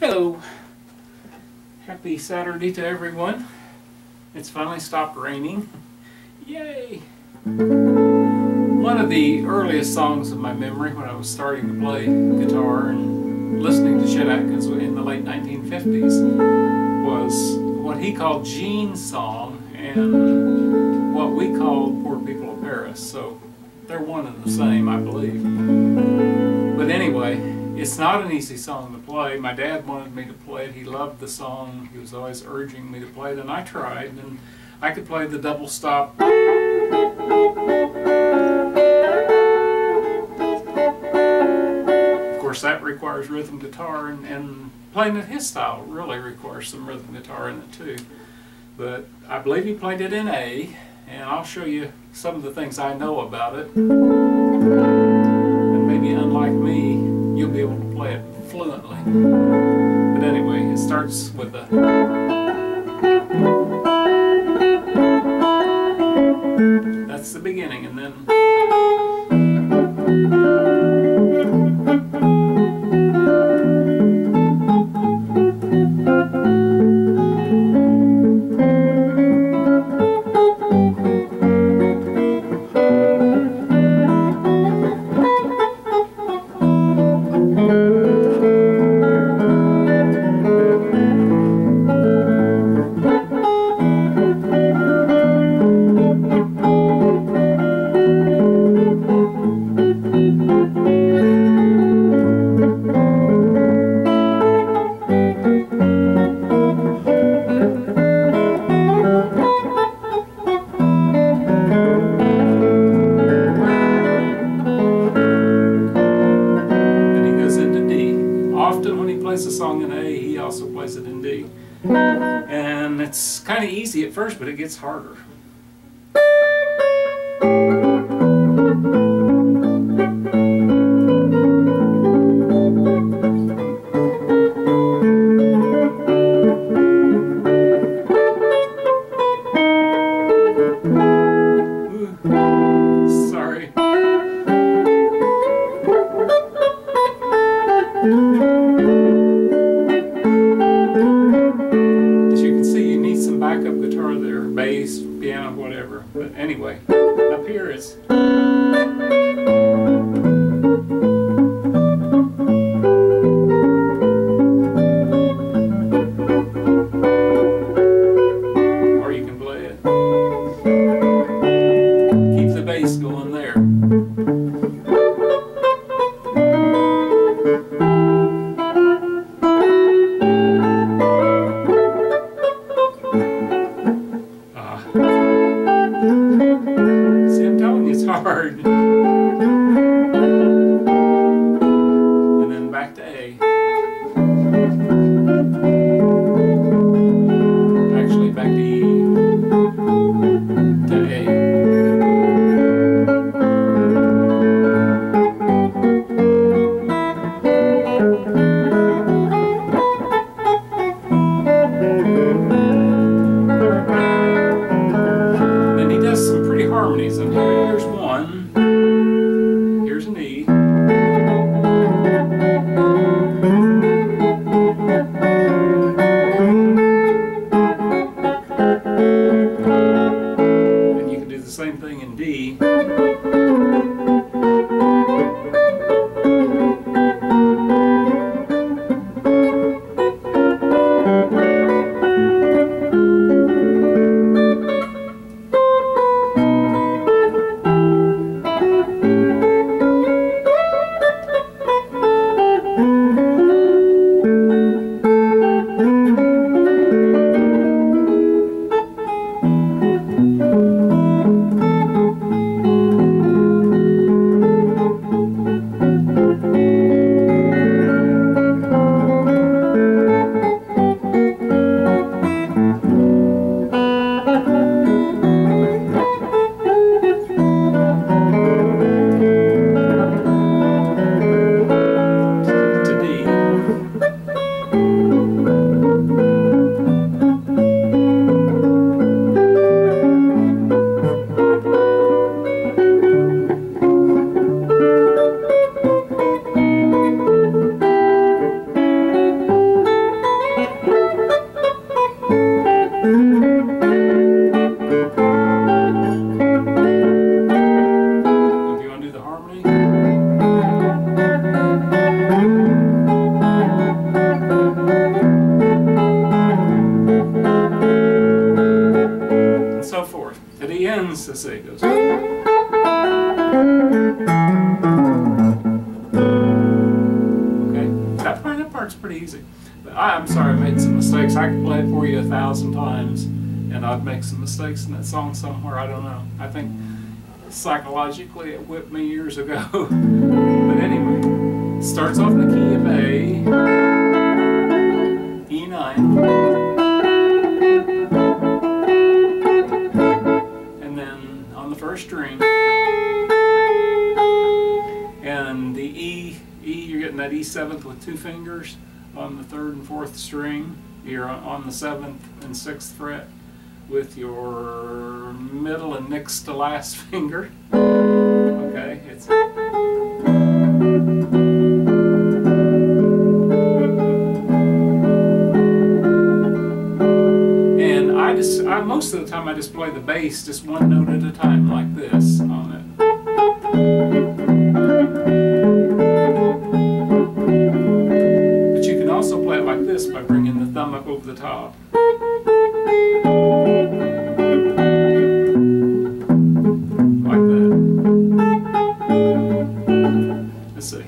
Hello. Happy Saturday to everyone. It's finally stopped raining. Yay! One of the earliest songs of my memory when I was starting to play guitar and listening to Chet Atkins in the late 1950s was what he called Jean's song and what we called Poor People of Paris. So they're one and the same, I believe. But anyway, it's not an easy song to play. My dad wanted me to play it. He loved the song. He was always urging me to play it, and I tried. And I could play the double stop. Of course, that requires rhythm guitar, and, and playing it his style really requires some rhythm guitar in it too. But I believe he played it in A, and I'll show you some of the things I know about it. But anyway, it starts with the that's the beginning and then easy at first, but it gets harder. disappears. igen så it goes. Okay, that part, that part's pretty easy. But I, am sorry I made some mistakes. I could play it for you a thousand times and I'd make some mistakes in that song somewhere. I don't know. I think psychologically it whipped me years ago. but anyway, starts off in the key of A, E9. That E seventh with two fingers on the third and fourth string. You're on- the seventh and sixth fret with your middle and next to last finger. Okay, it's and I just I most of the time I just play the bass just one note at a time like this on it. This by bringing the thumb up over the top. Like that. Let's see.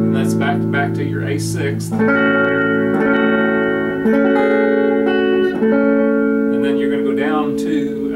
And that's back back to your A sixth. And then you're going to go down to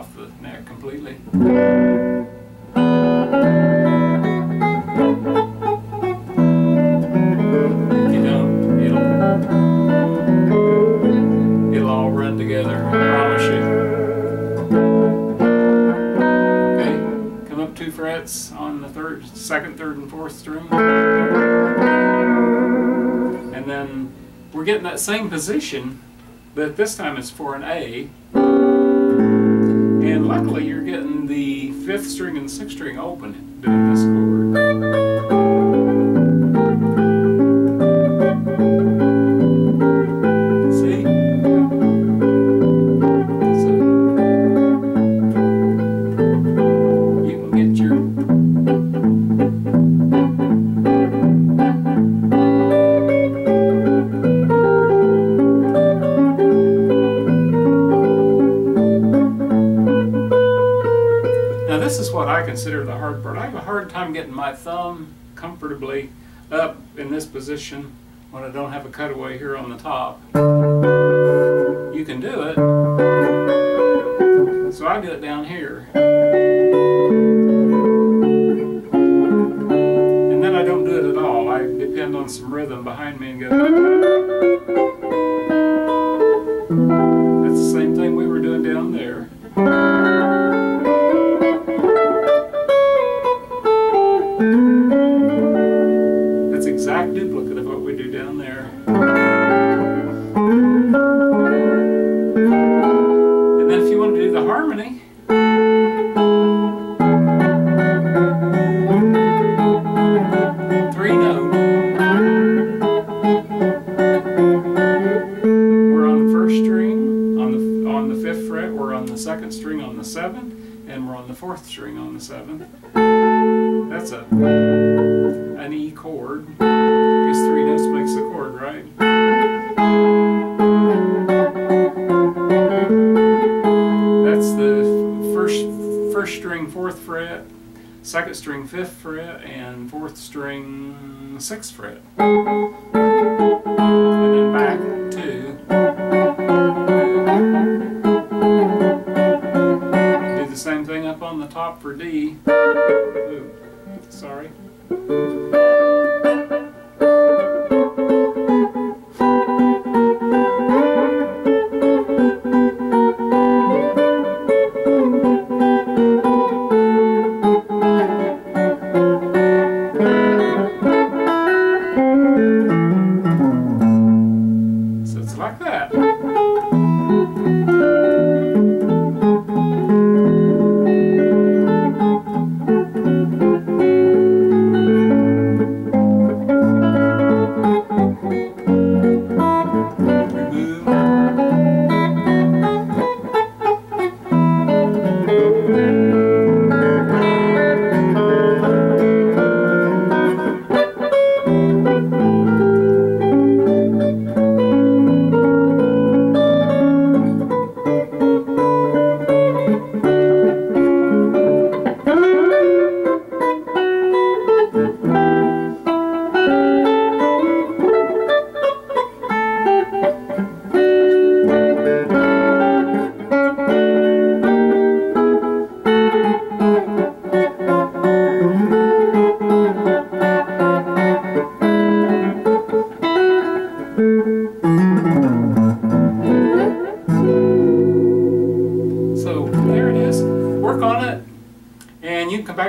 off the neck completely. You don't, it'll, it'll all run together, I promise you. Okay, come up two frets on the third, second, third, and fourth string. And then we're getting that same position, but this time it's for an A. Luckily you're getting the fifth string and sixth string open I have a hard time getting my thumb comfortably up in this position when I don't have a cutaway here on the top. You can do it. So I do it down here. And then I don't do it at all. I depend on some rhythm behind me and go. On the second string on the seventh, and we're on the fourth string on the seventh. That's a an E chord. I guess three notes makes a chord, right? That's the first first string fourth fret, second string fifth fret, and fourth string sixth fret.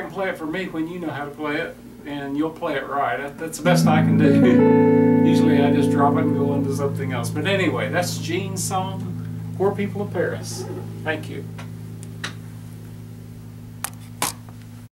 Can play it for me when you know how to play it, and you'll play it right. That's the best I can do. Usually I just drop it and go into something else. But anyway, that's Jean's song, Poor People of Paris. Thank you.